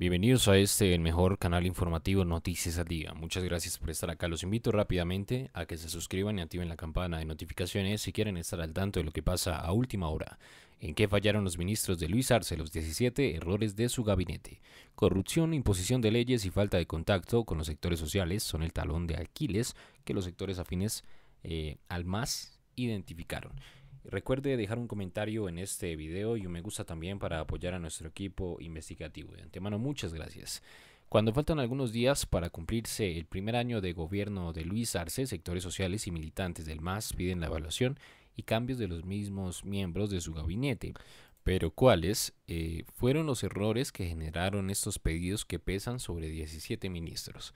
Bienvenidos a este, el mejor canal informativo Noticias al Día. Muchas gracias por estar acá. Los invito rápidamente a que se suscriban y activen la campana de notificaciones si quieren estar al tanto de lo que pasa a última hora. ¿En qué fallaron los ministros de Luis Arce los 17 errores de su gabinete? Corrupción, imposición de leyes y falta de contacto con los sectores sociales son el talón de Aquiles que los sectores afines eh, al MAS identificaron. Recuerde dejar un comentario en este video y un me gusta también para apoyar a nuestro equipo investigativo. De antemano, muchas gracias. Cuando faltan algunos días para cumplirse el primer año de gobierno de Luis Arce, sectores sociales y militantes del MAS piden la evaluación y cambios de los mismos miembros de su gabinete. Pero ¿cuáles eh, fueron los errores que generaron estos pedidos que pesan sobre 17 ministros?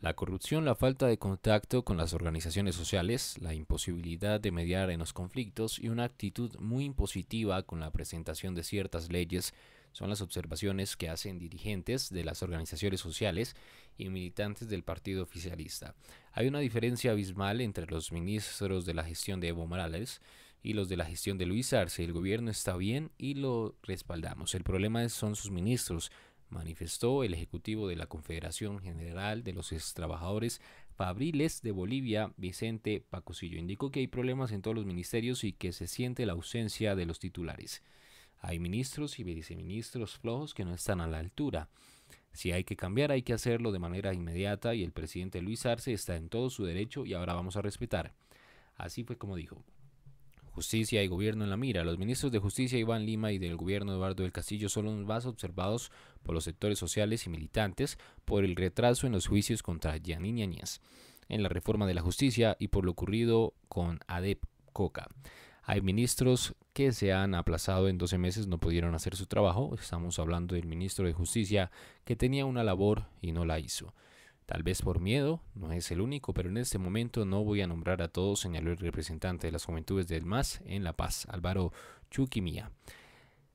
La corrupción, la falta de contacto con las organizaciones sociales, la imposibilidad de mediar en los conflictos y una actitud muy impositiva con la presentación de ciertas leyes son las observaciones que hacen dirigentes de las organizaciones sociales y militantes del partido oficialista. Hay una diferencia abismal entre los ministros de la gestión de Evo Morales y los de la gestión de Luis Arce. El gobierno está bien y lo respaldamos. El problema son sus ministros manifestó el ejecutivo de la Confederación General de los Trabajadores Fabriles de Bolivia, Vicente Pacosillo. Indicó que hay problemas en todos los ministerios y que se siente la ausencia de los titulares. Hay ministros y viceministros flojos que no están a la altura. Si hay que cambiar, hay que hacerlo de manera inmediata y el presidente Luis Arce está en todo su derecho y ahora vamos a respetar. Así fue como dijo. Justicia y Gobierno en la mira. Los ministros de Justicia Iván Lima y del Gobierno Eduardo del Castillo son los más observados por los sectores sociales y militantes por el retraso en los juicios contra Yanine Añez en la reforma de la justicia y por lo ocurrido con ADEP Coca. Hay ministros que se han aplazado en 12 meses, no pudieron hacer su trabajo. Estamos hablando del ministro de Justicia que tenía una labor y no la hizo. Tal vez por miedo, no es el único, pero en este momento no voy a nombrar a todos, señaló el representante de las juventudes del MAS en La Paz, Álvaro Chuquimía.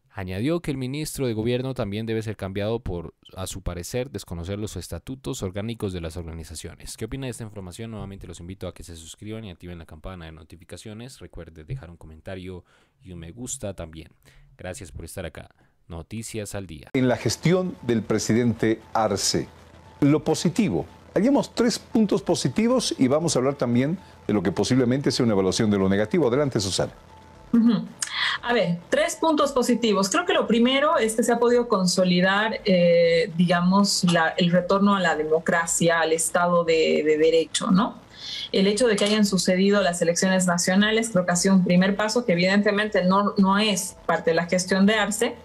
Añadió que el ministro de Gobierno también debe ser cambiado por, a su parecer, desconocer los estatutos orgánicos de las organizaciones. ¿Qué opina de esta información? Nuevamente los invito a que se suscriban y activen la campana de notificaciones. Recuerde dejar un comentario y un me gusta también. Gracias por estar acá. Noticias al día. En la gestión del presidente Arce lo positivo. Haríamos tres puntos positivos y vamos a hablar también de lo que posiblemente sea una evaluación de lo negativo. Adelante, Susana. A ver, tres puntos positivos. Creo que lo primero es que se ha podido consolidar, eh, digamos, el retorno a la democracia, al Estado de, Derecho, ¿no? El hecho de que hayan sucedido las elecciones nacionales creo que ha sido un primer paso que evidentemente no, no es parte de la gestión de Arce,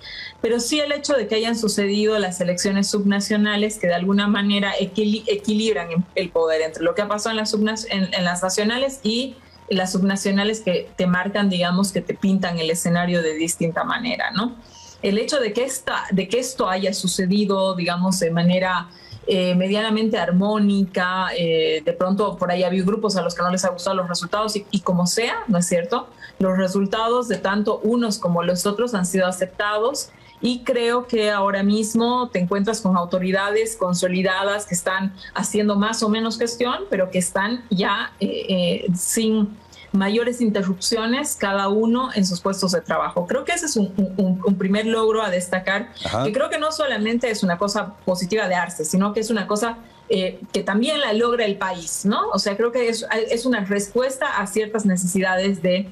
pero sí el hecho de que hayan sucedido las elecciones subnacionales que de alguna manera equilibran el poder entre lo que ha pasado en las, en, las nacionales y las subnacionales que te marcan, digamos, que te pintan el escenario de distinta manera, ¿no? El hecho de que, esta, de que esto haya sucedido, digamos, de manera eh, medianamente armónica, eh, de pronto por ahí ha habido grupos a los que no les ha gustado los resultados y, como sea, ¿no es cierto? Los resultados de tanto unos como los otros han sido aceptados y creo que ahora mismo te encuentras con autoridades consolidadas que están haciendo más o menos gestión, pero que están ya eh, sin mayores interrupciones, cada uno en sus puestos de trabajo. Creo que ese es un, primer logro a destacar, que creo que no solamente es una cosa positiva de Arce, sino que es una cosa eh, que también la logra el país, ¿no? O sea, creo que es, es una respuesta a ciertas necesidades de,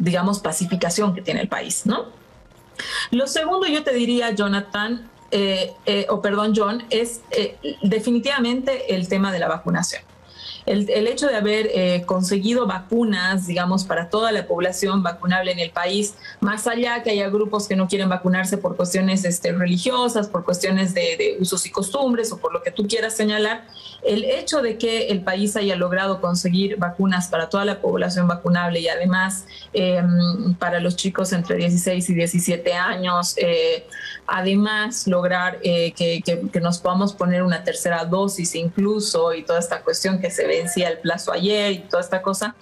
digamos, pacificación que tiene el país, ¿no? Lo segundo yo te diría, Jonathan, eh, eh, o perdón, John, es eh, definitivamente el tema de la vacunación. El, hecho de haber conseguido vacunas, digamos, para toda la población vacunable en el país, más allá que haya grupos que no quieren vacunarse por cuestiones este, religiosas, por cuestiones de, usos y costumbres o por lo que tú quieras señalar, el hecho de que el país haya logrado conseguir vacunas para toda la población vacunable y además em, para los chicos entre 16 y 17 años, eh, además lograr eh, que, que, nos podamos poner una tercera dosis incluso y toda esta cuestión que se vencía el plazo ayer y toda esta cosa,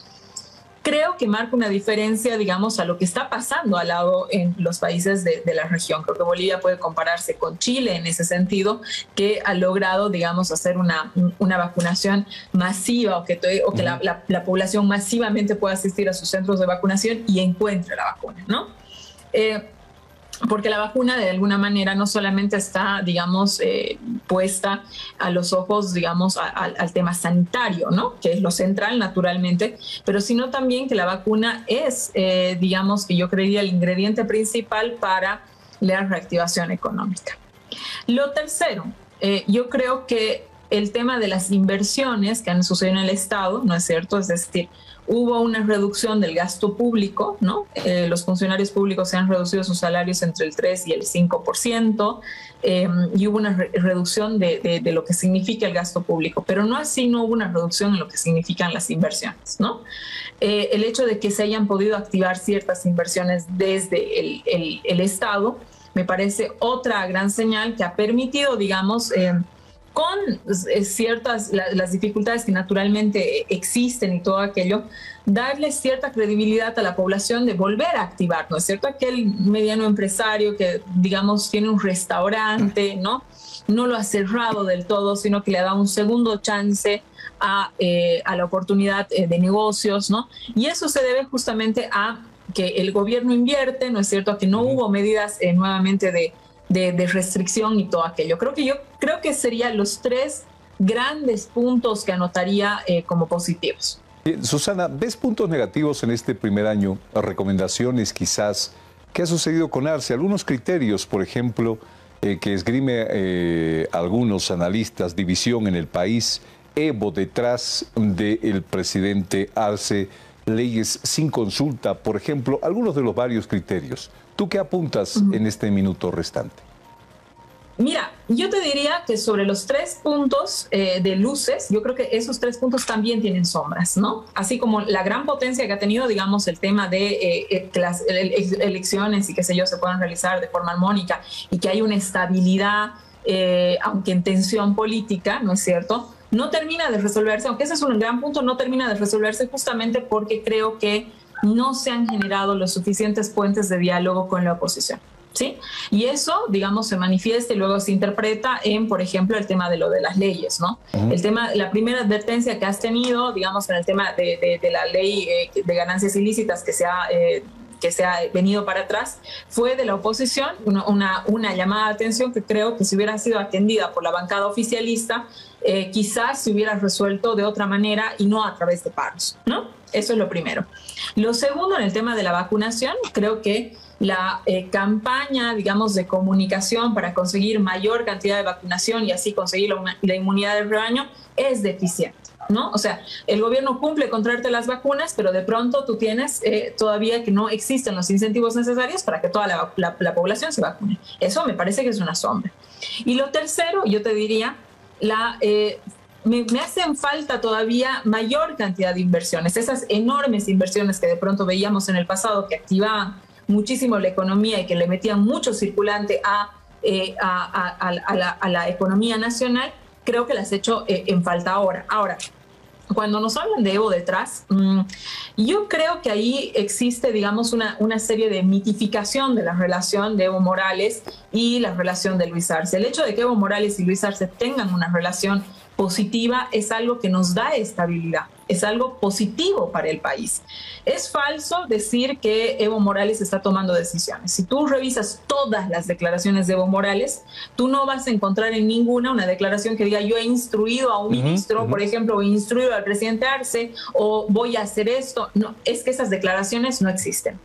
creo que marca una diferencia, digamos, a lo que está pasando al lado en los países de, la región. Creo que Bolivia puede compararse con Chile en ese sentido, que ha logrado, digamos, hacer una, una vacunación masiva o que, o que la, la, población masivamente pueda asistir a sus centros de vacunación y encuentre la vacuna, ¿no? Eh, porque la vacuna de alguna manera no solamente está, digamos, eh, puesta a los ojos, digamos, al tema sanitario, ¿no? Que es lo central, naturalmente, pero sino también que la vacuna es, eh, digamos, que yo creería el ingrediente principal para la reactivación económica. Lo tercero, eh, yo creo que el tema de las inversiones que han sucedido en el Estado, ¿no es cierto? Es decir, hubo una reducción del gasto público, ¿no? Eh, los funcionarios públicos se han reducido sus salarios entre el 3 y el 5%, eh, y hubo una reducción de, lo que significa el gasto público, pero no así no hubo una reducción en lo que significan las inversiones, ¿no? Eh, el hecho de que se hayan podido activar ciertas inversiones desde el, el Estado me parece otra gran señal que ha permitido, digamos, con eh, ciertas las dificultades que naturalmente existen y todo aquello, darle cierta credibilidad a la población de volver a activar, ¿no es cierto? Aquel mediano empresario que, digamos, tiene un restaurante, ¿no? No lo ha cerrado del todo, sino que le ha dado un segundo chance a, eh, a la oportunidad eh, de negocios, ¿no? Y eso se debe justamente a que el gobierno invierte, ¿no es cierto? A que no hubo medidas nuevamente de, de, restricción y todo aquello. Creo que yo creo que serían los tres grandes puntos que anotaría eh, como positivos. Susana, ¿ves puntos negativos en este primer año? Recomendaciones quizás. ¿Qué ha sucedido con Arce? Algunos criterios, por ejemplo, eh, que esgrime eh, algunos analistas, división en el país, Evo detrás del presidente Arce, leyes sin consulta, por ejemplo, algunos de los varios criterios. ¿Tú qué apuntas en este minuto restante? Mira, yo te diría que sobre los tres puntos eh, de luces, yo creo que esos tres puntos también tienen sombras, ¿no? Así como la gran potencia que ha tenido, digamos, el tema de eh, eh, que las elecciones y qué sé yo se puedan realizar de forma armónica y que hay una estabilidad, aunque en tensión política, ¿no es cierto? No termina de resolverse, aunque ese es un gran punto, no termina de resolverse justamente porque creo que no se han generado los suficientes puentes de diálogo con la oposición. ¿Sí? Y eso, digamos, se manifiesta y luego se interpreta en, por ejemplo, el tema de lo de las leyes, ¿no? El tema, la primera advertencia que has tenido, digamos, en el tema de, la ley eh, de ganancias ilícitas que se ha eh, que se ha venido para atrás, fue de la oposición, una, una, llamada de atención que creo que si hubiera sido atendida por la bancada oficialista, eh, quizás se hubiera resuelto de otra manera y no a través de paros, ¿no? Eso es lo primero. Lo segundo, en el tema de la vacunación, creo que la eh, campaña, digamos, de comunicación para conseguir mayor cantidad de vacunación y así conseguir la, la inmunidad del rebaño es deficiente. ¿No? O sea, el gobierno cumple con traerte las vacunas, pero de pronto tú tienes eh, todavía que no existen los incentivos necesarios para que toda la, población se vacune. Eso me parece que es una sombra. Y lo tercero, yo te diría, la, eh, me, hacen falta todavía mayor cantidad de inversiones, esas enormes inversiones que de pronto veíamos en el pasado que activaban muchísimo la economía y que le metían mucho circulante a, eh, a, la, economía nacional, creo que las he hecho en falta ahora. Ahora, cuando nos hablan de Evo detrás, mm, yo creo que ahí existe, digamos, una, una, serie de mitificación de la relación de Evo Morales y la relación de Luis Arce. El hecho de que Evo Morales y Luis Arce tengan una relación positiva es algo que nos da estabilidad, es algo positivo para el país. Es falso decir que Evo Morales está tomando decisiones. Si tú revisas todas las declaraciones de Evo Morales, tú no vas a encontrar en ninguna una declaración que diga yo he instruido a un ministro, por ejemplo, o he instruido al presidente Arce o voy a hacer esto. No, es que esas declaraciones no existen.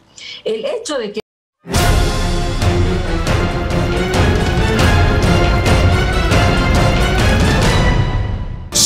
El hecho de que